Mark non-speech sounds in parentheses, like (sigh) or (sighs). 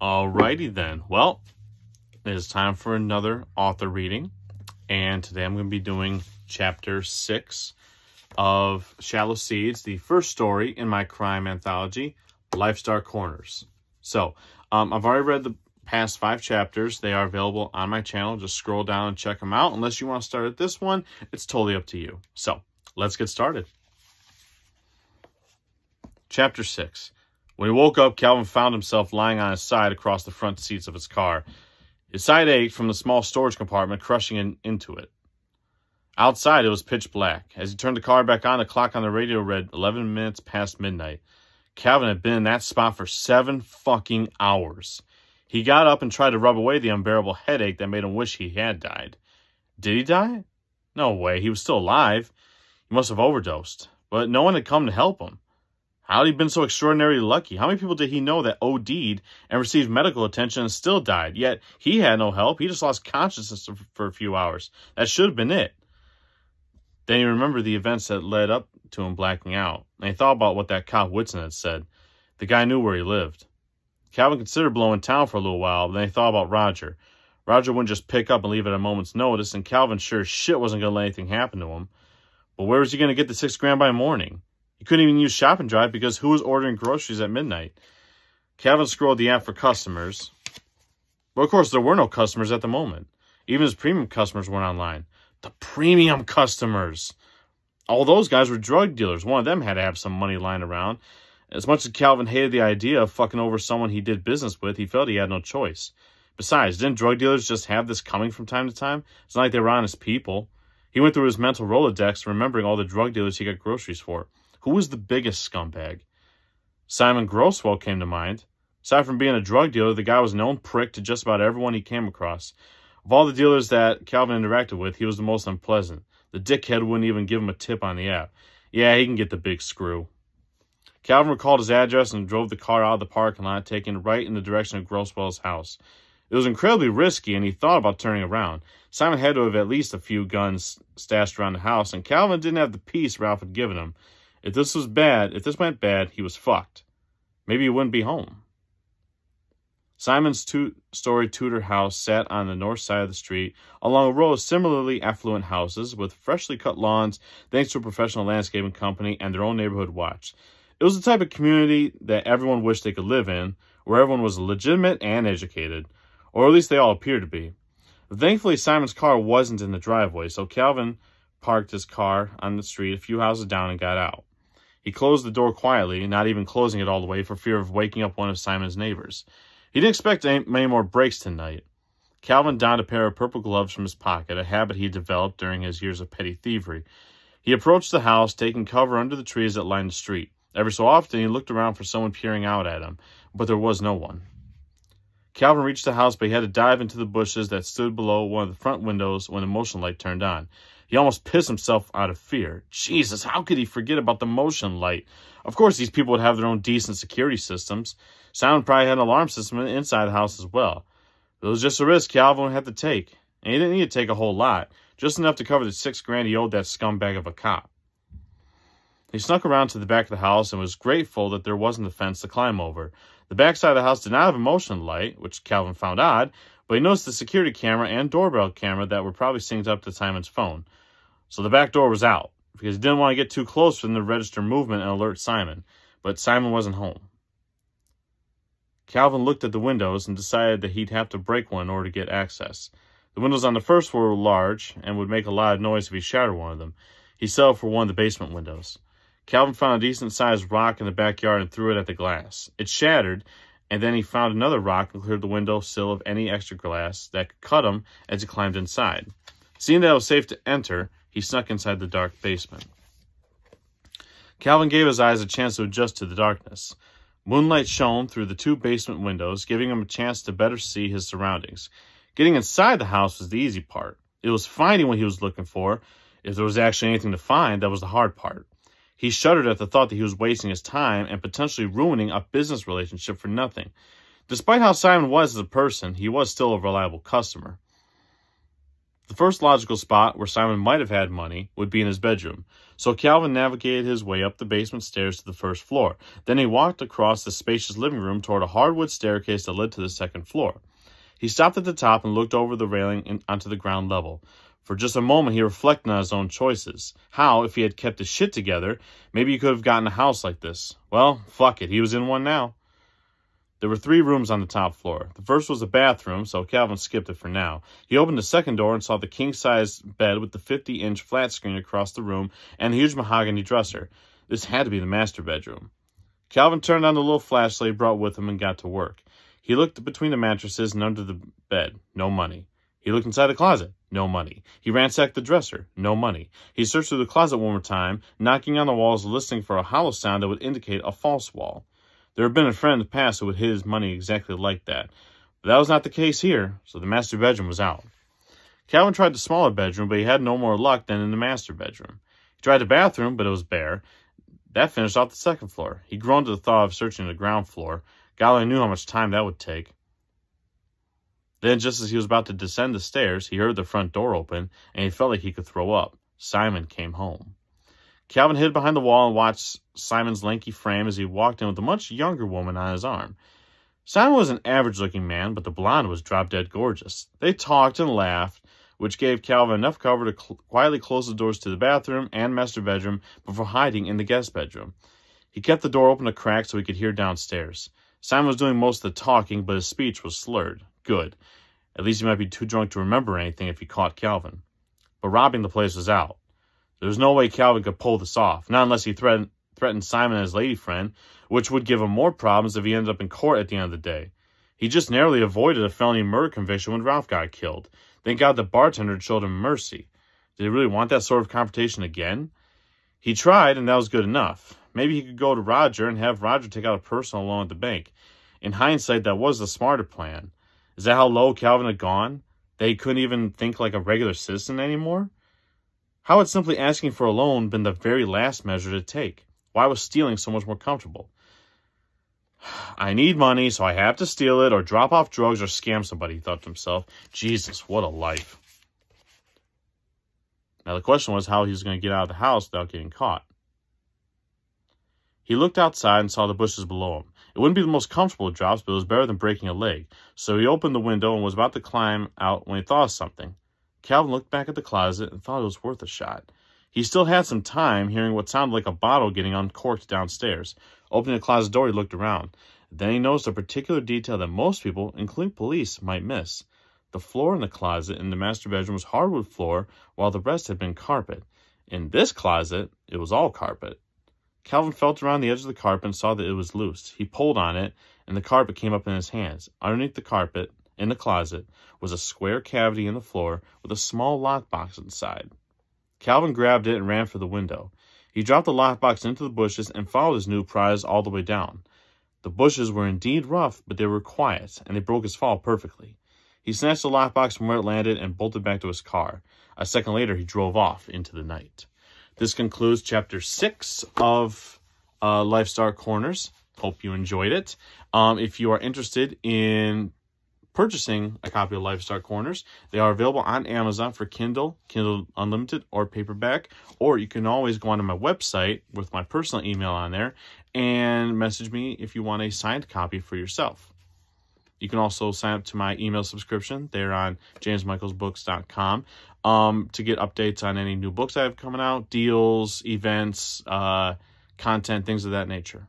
Alrighty then. Well, it is time for another author reading. And today I'm going to be doing chapter six of Shallow Seeds, the first story in my crime anthology, Life's Dark Corners. So, um, I've already read the past five chapters. They are available on my channel. Just scroll down and check them out. Unless you want to start at this one, it's totally up to you. So, let's get started. Chapter 6 When he woke up, Calvin found himself lying on his side across the front seats of his car. His side ached from the small storage compartment crushing in, into it. Outside, it was pitch black. As he turned the car back on, the clock on the radio read 11 minutes past midnight. Calvin had been in that spot for seven fucking hours. He got up and tried to rub away the unbearable headache that made him wish he had died. Did he die? No way. He was still alive. He must have overdosed. But no one had come to help him. How had he been so extraordinarily lucky? How many people did he know that OD'd and received medical attention and still died? Yet he had no help. He just lost consciousness for a few hours. That should have been it. Then he remembered the events that led up to him blacking out, and he thought about what that cop Whitson had said. The guy knew where he lived. Calvin considered blowing town for a little while, but then he thought about Roger. Roger wouldn't just pick up and leave at a moment's notice, and Calvin sure shit wasn't going to let anything happen to him. But where was he going to get the six grand by morning? He couldn't even use Shop and Drive because who was ordering groceries at midnight? Calvin scrolled the app for customers. But of course, there were no customers at the moment. Even his premium customers weren't online. The premium customers! All those guys were drug dealers. One of them had to have some money lying around. As much as Calvin hated the idea of fucking over someone he did business with, he felt he had no choice. Besides, didn't drug dealers just have this coming from time to time? It's not like they were honest people. He went through his mental Rolodex, remembering all the drug dealers he got groceries for. Who was the biggest scumbag? Simon Grosswell came to mind. Aside from being a drug dealer, the guy was a known prick to just about everyone he came across. Of all the dealers that Calvin interacted with, he was the most unpleasant. The dickhead wouldn't even give him a tip on the app. Yeah, he can get the big screw. Calvin recalled his address and drove the car out of the parking lot, taking right in the direction of Grosswell's house. It was incredibly risky, and he thought about turning around. Simon had to have at least a few guns stashed around the house, and Calvin didn't have the piece Ralph had given him. If this was bad, if this went bad, he was fucked. Maybe he wouldn't be home. Simon's two-story Tudor house sat on the north side of the street, along a row of similarly affluent houses with freshly cut lawns, thanks to a professional landscaping company and their own neighborhood watch. It was the type of community that everyone wished they could live in, where everyone was legitimate and educated, or at least they all appeared to be. Thankfully, Simon's car wasn't in the driveway, so Calvin parked his car on the street a few houses down and got out. He closed the door quietly, not even closing it all the way for fear of waking up one of Simon's neighbors. He didn't expect many more breaks tonight. Calvin donned a pair of purple gloves from his pocket, a habit he developed during his years of petty thievery. He approached the house, taking cover under the trees that lined the street. Every so often, he looked around for someone peering out at him, but there was no one. Calvin reached the house, but he had to dive into the bushes that stood below one of the front windows when the motion light turned on. He almost pissed himself out of fear. Jesus, how could he forget about the motion light? Of course, these people would have their own decent security systems. Simon probably had an alarm system inside the house as well. It was just a risk Calvin had to take. And he didn't need to take a whole lot, just enough to cover the six grand he owed that scumbag of a cop. He snuck around to the back of the house and was grateful that there wasn't a fence to climb over. The back side of the house did not have a motion light, which Calvin found odd, but he noticed the security camera and doorbell camera that were probably synced up to Simon's phone. So the back door was out, because he didn't want to get too close them to register movement and alert Simon, but Simon wasn't home. Calvin looked at the windows and decided that he'd have to break one in order to get access. The windows on the first floor were large and would make a lot of noise if he shattered one of them. He settled for one of the basement windows. Calvin found a decent-sized rock in the backyard and threw it at the glass. It shattered, and then he found another rock and cleared the window sill of any extra glass that could cut him as he climbed inside. Seeing that it was safe to enter, he snuck inside the dark basement. Calvin gave his eyes a chance to adjust to the darkness. Moonlight shone through the two basement windows, giving him a chance to better see his surroundings. Getting inside the house was the easy part. It was finding what he was looking for. If there was actually anything to find, that was the hard part. He shuddered at the thought that he was wasting his time and potentially ruining a business relationship for nothing. Despite how Simon was as a person, he was still a reliable customer. The first logical spot where Simon might have had money would be in his bedroom, so Calvin navigated his way up the basement stairs to the first floor. Then he walked across the spacious living room toward a hardwood staircase that led to the second floor. He stopped at the top and looked over the railing onto the ground level. For just a moment, he reflected on his own choices. How, if he had kept his shit together, maybe he could have gotten a house like this. Well, fuck it, he was in one now. There were three rooms on the top floor. The first was a bathroom, so Calvin skipped it for now. He opened the second door and saw the king-size bed with the 50-inch flat screen across the room and a huge mahogany dresser. This had to be the master bedroom. Calvin turned on the little flashlight he brought with him and got to work. He looked between the mattresses and under the bed. No money. He looked inside the closet. No money. He ransacked the dresser. No money. He searched through the closet one more time, knocking on the walls, listening for a hollow sound that would indicate a false wall. There had been a friend in the past hid his money exactly like that. But that was not the case here, so the master bedroom was out. Calvin tried the smaller bedroom, but he had no more luck than in the master bedroom. He tried the bathroom, but it was bare. That finished off the second floor. He groaned at the thought of searching the ground floor. God only knew how much time that would take. Then, just as he was about to descend the stairs, he heard the front door open, and he felt like he could throw up. Simon came home. Calvin hid behind the wall and watched Simon's lanky frame as he walked in with a much younger woman on his arm. Simon was an average-looking man, but the blonde was drop-dead gorgeous. They talked and laughed, which gave Calvin enough cover to cl quietly close the doors to the bathroom and master bedroom before hiding in the guest bedroom. He kept the door open a crack so he could hear downstairs. Simon was doing most of the talking, but his speech was slurred. Good. At least he might be too drunk to remember anything if he caught Calvin. But robbing the place was out. There was no way Calvin could pull this off, not unless he threatened, threatened Simon and his lady friend, which would give him more problems if he ended up in court at the end of the day. He just narrowly avoided a felony murder conviction when Ralph got killed. Thank God the bartender showed him mercy. Did he really want that sort of confrontation again? He tried, and that was good enough. Maybe he could go to Roger and have Roger take out a personal loan at the bank. In hindsight, that was the smarter plan. Is that how low Calvin had gone? That he couldn't even think like a regular citizen anymore? How had simply asking for a loan been the very last measure to take? Why was stealing so much more comfortable? (sighs) I need money, so I have to steal it or drop off drugs or scam somebody, he thought to himself. Jesus, what a life. Now the question was how he was going to get out of the house without getting caught. He looked outside and saw the bushes below him. It wouldn't be the most comfortable drops, but it was better than breaking a leg. So he opened the window and was about to climb out when he thought of something. Calvin looked back at the closet and thought it was worth a shot. He still had some time, hearing what sounded like a bottle getting uncorked downstairs. Opening the closet door, he looked around. Then he noticed a particular detail that most people, including police, might miss. The floor in the closet in the master bedroom was hardwood floor, while the rest had been carpet. In this closet, it was all carpet. Calvin felt around the edge of the carpet and saw that it was loose. He pulled on it, and the carpet came up in his hands. Underneath the carpet, in the closet was a square cavity in the floor with a small lockbox inside. Calvin grabbed it and ran for the window. He dropped the lockbox into the bushes and followed his new prize all the way down. The bushes were indeed rough, but they were quiet, and they broke his fall perfectly. He snatched the lockbox from where it landed and bolted back to his car. A second later, he drove off into the night. This concludes chapter six of uh, Life's Dark Corners. Hope you enjoyed it. Um, if you are interested in purchasing a copy of Life's Dark Corners. They are available on Amazon for Kindle, Kindle Unlimited, or paperback. Or you can always go onto my website with my personal email on there and message me if you want a signed copy for yourself. You can also sign up to my email subscription there on jamesmichelsbooks.com um, to get updates on any new books I have coming out, deals, events, uh, content, things of that nature.